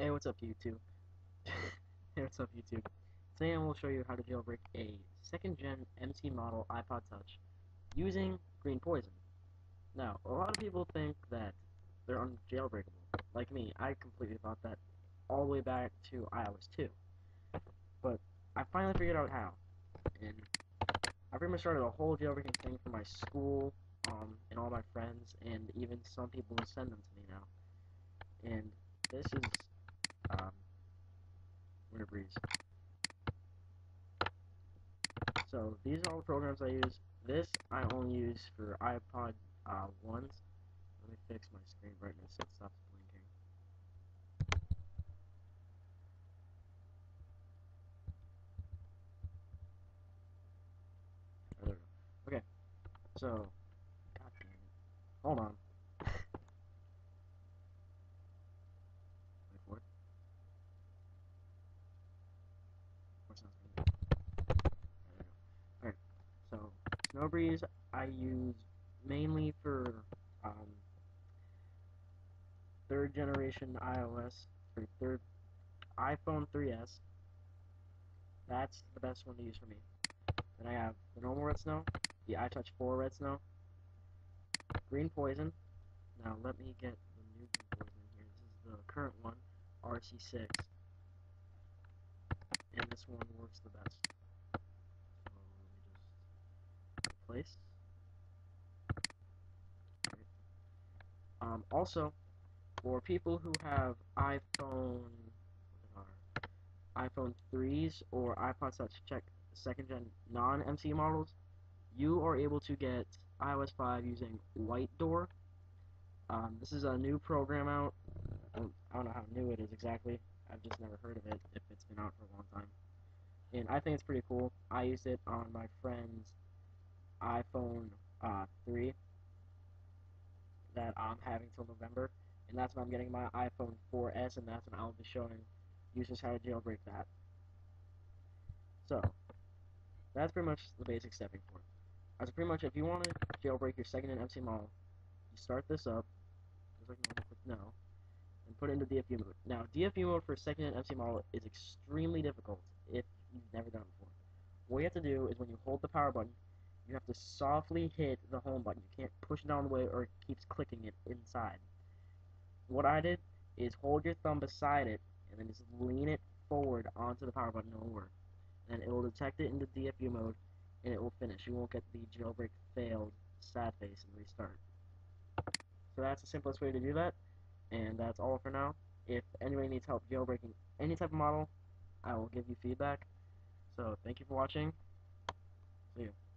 Hey, what's up, YouTube? hey, what's up, YouTube? Today I will show you how to jailbreak a second-gen MC model iPod Touch using Green Poison. Now, a lot of people think that they're unjailbreakable. Like me, I completely thought that all the way back to iOS 2. But I finally figured out how. And I pretty much started a whole jailbreaking thing for my school, um, and all my friends, and even some people will send them to me now. And this is Breeze. So these are all the programs I use. This I only use for iPod uh, ones. Let me fix my screen brightness so it stops blinking. Okay, so. Hold on. Wait for it. Of course not gonna do. There we go. Alright, so, Snowbreeze I use mainly for, um, third generation iOS, for third iPhone 3S. That's the best one to use for me. Then I have the normal Red Snow, the iTouch 4 Red Snow, Green Poison. Now let me get the new Green Poison here. This is the current one, RC6. And this one works the best. So let replace. Um, also, for people who have iPhone iPhone 3s or iPod Touch check second gen non MC models, you are able to get iOS 5 using White Door. Um, this is a new program out. I don't know how new it is exactly. I've just never heard of it if it's been out for a long time. And I think it's pretty cool. I used it on my friend's iPhone uh, 3 that I'm having till November, and that's when I'm getting my iPhone 4S, and that's when I'll be showing users how to jailbreak that. So, that's pretty much the basic stepping it. As pretty much, if you want to jailbreak your second and MC model, you start this up, click no, and put it into DFU mode. Now, DFU mode for second and MC model is extremely difficult if you've never done it before. What you have to do is when you hold the power button, you have to softly hit the home button. You can't push it down the way or it keeps clicking it inside. What I did is hold your thumb beside it and then just lean it forward onto the power button over. And it will detect it into the DFU mode and it will finish. You won't get the jailbreak failed sad face and restart. So that's the simplest way to do that. And that's all for now. If anybody needs help jailbreaking any type of model, I will give you feedback. So thank you for watching. See you.